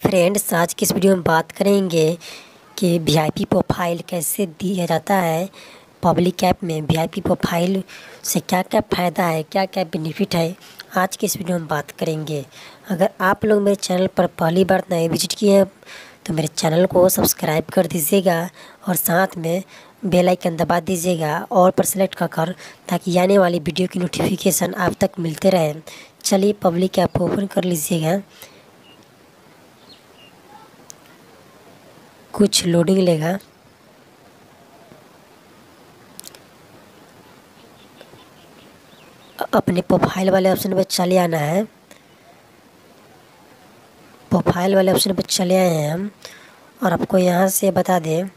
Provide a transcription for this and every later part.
Friends आज की इस वीडियो में बात करेंगे कि वीआईपी प्रोफ़ाइल कैसे दिया जाता है पब्लिक ऐप में। वीआईपी प्रोफ़ाइल से क्या क्या फ़ायदा है क्या क्या बेनिफिट है, आज की इस वीडियो में बात करेंगे। अगर आप लोग मेरे चैनल पर पहली बार नए विज़िट किए हैं तो मेरे चैनल को सब्सक्राइब कर दीजिएगा और साथ में बेल आइकन दबा दीजिएगा और पर सेलेक्ट कर कर, ताकि आने वाली वीडियो की नोटिफिकेशन आप तक मिलते रहे। चलिए पब्लिक ऐप ओपन कर लीजिएगा। कुछ लोडिंग लेगा। अपने प्रोफ़ाइल वाले ऑप्शन पर चले आना है। प्रोफ़ाइल वाले ऑप्शन पर चले आए हैं हम। और आपको यहाँ से बता दें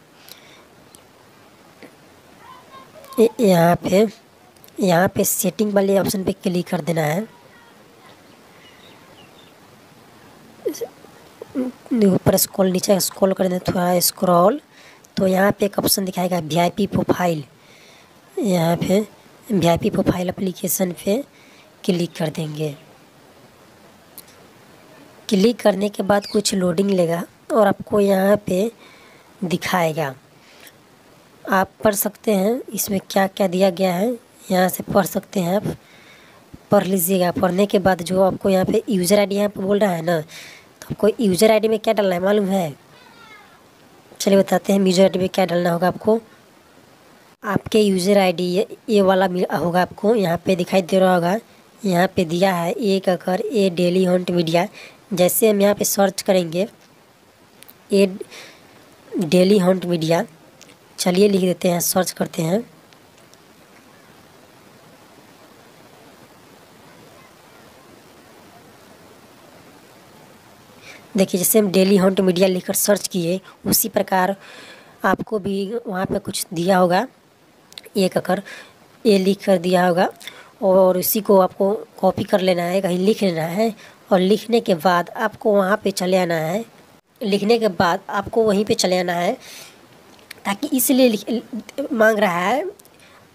यहाँ पे यहाँ पे सेटिंग वाले ऑप्शन पे क्लिक कर देना है। ऊपर स्क्रॉल नीचे स्क्रॉल कर देना थोड़ा स्क्रॉल तो यहाँ पे एक ऑप्शन दिखाएगा वीआईपी प्रोफ़ाइल यहाँ पे वीआईपी प्रोफ़ाइल एप्लीकेशन पे क्लिक कर देंगे। क्लिक करने के बाद कुछ लोडिंग लेगा और आपको यहाँ पे दिखाएगा। आप पढ़ सकते हैं, इसमें क्या क्या दिया गया है, यहाँ से पढ़ सकते हैं आप। पढ़ लीजिएगा, पढ़ने के बाद जो आपको यहाँ पे यूज़र आईडी यहाँ पर बोल रहा है ना तो आपको यूज़र आईडी में क्या डालना है मालूम है? चलिए बताते हैं यूज़र आईडी में क्या डालना होगा आपको? आपके यूज़र आईडी ये वाला होगा आपको, यहाँ पे दिखाई दे रहा होगा, यहाँ पे दिया है, एक अकर ए डेली हंट मीडिया, जैसे हम यहाँ पे सर्च करेंगे, ए डेली हंट मीडिया, चलिए लिख देते हैं सर्च करते हैं। देखिए, जैसे हम डेली हंट मीडिया लिखकर सर्च किए, उसी प्रकार आपको भी वहाँ पे कुछ दिया होगा। ये अकर, ये लिख कर दिया होगा और इसी को आपको कॉपी कर लेना है, कहीं लिख लेना है और लिखने के बाद आपको वहाँ पे चले आना है। लिखने के बाद आपको वहीं पे चले आना है ताकि इसलिए मांग रहा है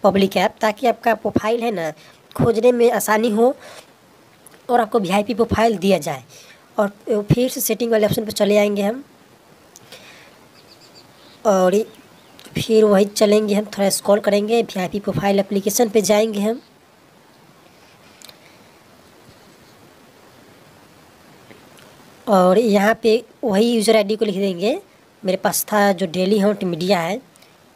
पब्लिक ऐप ताकि आपका प्रोफ़ाइल है ना खोजने में आसानी हो और आपको वी आई पी प्रोफ़ाइल दिया जाए। और फिर से सेटिंग वाले ऑप्शन पर चले आएँगे हम। और फिर वही चलेंगे हम, थोड़ा स्क्रॉल करेंगे V I P profile application पे जाएँगे हम। और यहाँ पे वही यूज़र आईडी को लिख देंगे। मेरे पास था जो डेली हंट मीडिया है,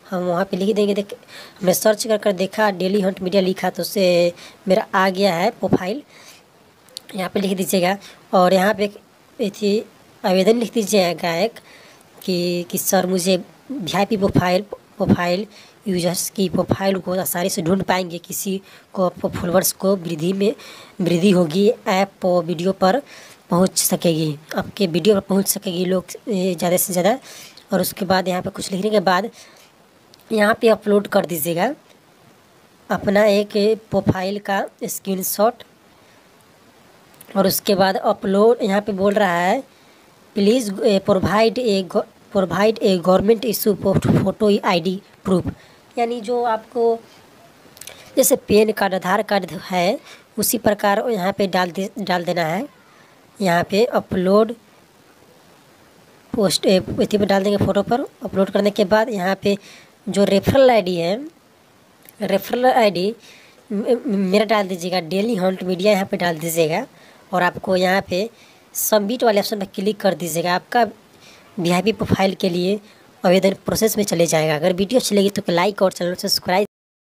हम वहाँ पे लिख देंगे। देख, हमने सर्च कर कर देखा डेली हंट मीडिया लिखा तो उससे मेरा आ गया है प्रोफ़ाइल यहाँ पे लिख दीजिएगा। और यहाँ पे थी आवेदन लिख दीजिएगा गायक कि कि सर मुझे वी प्रोफ़ाइल प्रोफ़ाइल यूज़र्स की प्रोफ़ाइल को आसानी से ढूंढ पाएँगे। किसी को फॉलोअर्स को वृद्धि में, वृद्धि होगी। ऐप वीडियो पर पहुँच सकेगी। आपके वीडियो पर पहुँच सकेगी लोग ज़्यादा से ज़्यादा। और उसके बाद यहाँ पे कुछ लिखने के बाद यहाँ पे अपलोड कर दीजिएगा। अपना एक प्रोफ़ाइल का स्क्रीनशॉट और उसके बाद अपलोड यहाँ पे बोल रहा है please provide a provide a government issue photo ID proof यानी जो आपको, जैसे पेन कार्ड आधार कार्ड है, उसी प्रकार यहाँ पे डाल दे, डाल देना है। यहाँ पे अपलोड पोस्ट इसी पर डाल देंगे फ़ोटो पर। अपलोड करने के बाद यहाँ पे जो रेफरल आईडी है रेफरल आईडी मेरा डाल दीजिएगा डेली हंट मीडिया यहाँ पे डाल दीजिएगा। और आपको यहाँ पे सबमिट वाले ऑप्शन पर क्लिक कर दीजिएगा। आपका वी आई पी प्रोफ़ाइल के लिए आवेदन प्रोसेस में चले जाएगा। अगर वीडियो अच्छी लगी तो लाइक और चैनल सब्सक्राइब